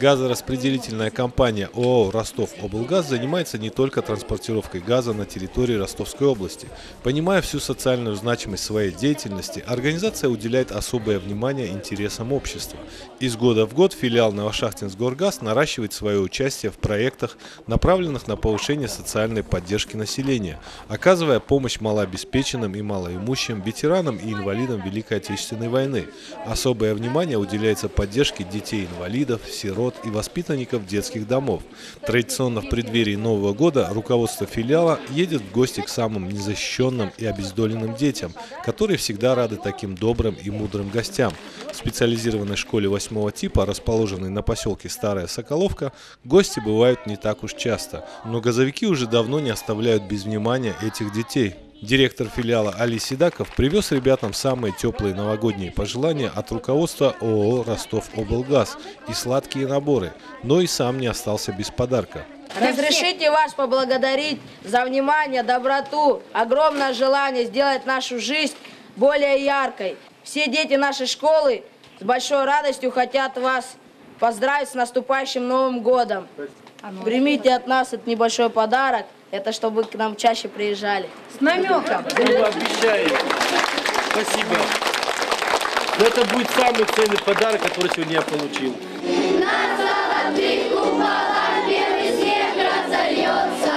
Газораспределительная компания ООО «Ростов-Облгаз» занимается не только транспортировкой газа на территории Ростовской области. Понимая всю социальную значимость своей деятельности, организация уделяет особое внимание интересам общества. Из года в год филиал Новошахтинск-Горгаз наращивает свое участие в проектах, направленных на повышение социальной поддержки населения, оказывая помощь малообеспеченным и малоимущим, ветеранам и инвалидам Великой Отечественной войны. Особое внимание уделяется поддержке детей-инвалидов, сирот, сирот и воспитанников детских домов. Традиционно в преддверии Нового года руководство филиала едет в гости к самым незащищенным и обездоленным детям, которые всегда рады таким добрым и мудрым гостям. В специализированной школе восьмого типа, расположенной на поселке Старая Соколовка, гости бывают не так уж часто, но газовики уже давно не оставляют без внимания этих детей. Директор филиала Али Сидаков привез ребятам самые теплые новогодние пожелания от руководства ООО «Ростов-Облгаз» и сладкие наборы, но и сам не остался без подарка. Разрешите вас поблагодарить за внимание, доброту, огромное желание сделать нашу жизнь более яркой. Все дети нашей школы с большой радостью хотят вас поздравить с наступающим Новым годом. Примите от нас этот небольшой подарок – это чтобы к нам чаще приезжали. С намеком. Мы обещаем. Спасибо. Но это будет самый ценный подарок, который сегодня я получил. На золотых куполах белый снег разольется.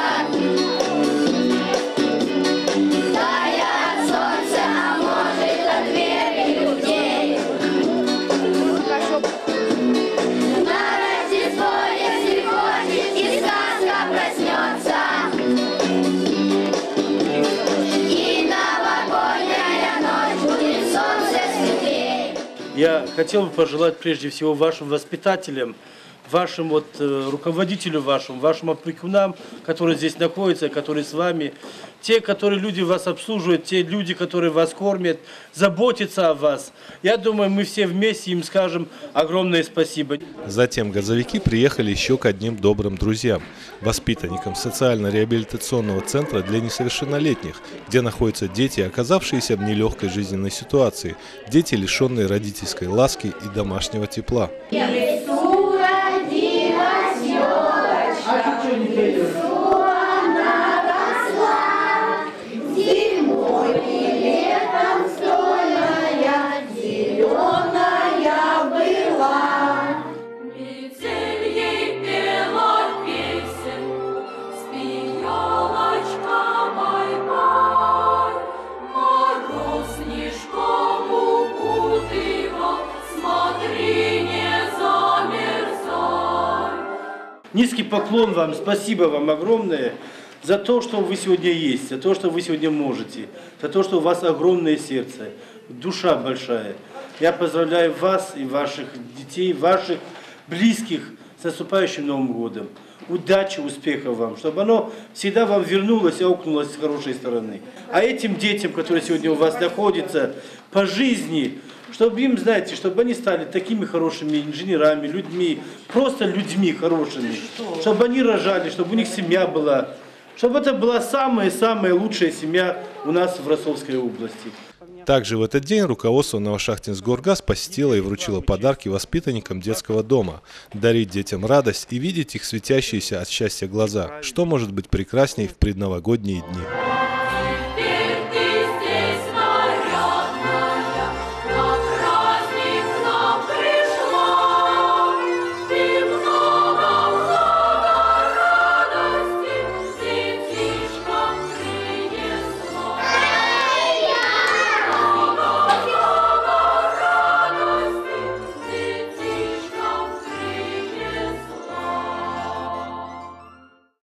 Я хотел бы пожелать прежде всего вашим воспитателям, вашим вот э, руководителю вашим, вашим опекунам, которые здесь находятся, которые с вами, те, которые люди вас обслуживают, те люди, которые вас кормят, заботятся о вас. Я думаю, мы все вместе им скажем огромное спасибо. Затем газовики приехали еще к одним добрым друзьям, воспитанникам социально-реабилитационного центра для несовершеннолетних, где находятся дети, оказавшиеся в нелегкой жизненной ситуации, дети, лишенные родительской ласки и домашнего тепла. Я Низкий поклон вам, спасибо вам огромное за то, что вы сегодня есть, за то, что вы сегодня можете, за то, что у вас огромное сердце, душа большая. Я поздравляю вас и ваших детей, ваших близких с наступающим Новым годом. Удачи, успехов вам, чтобы оно всегда вам вернулось и аукнулось с хорошей стороны. А этим детям, которые сегодня у вас находятся, по жизни, чтобы им, знаете, чтобы они стали такими хорошими инженерами, людьми, просто людьми хорошими, чтобы они рожали, чтобы у них семья была, чтобы это была самая-самая лучшая семья у нас в Ростовской области. Также в этот день руководство Новошахтинск-Горгаз посетило и вручило подарки воспитанникам детского дома. Дарить детям радость и видеть их светящиеся от счастья глаза. Что может быть прекрасней в предновогодние дни?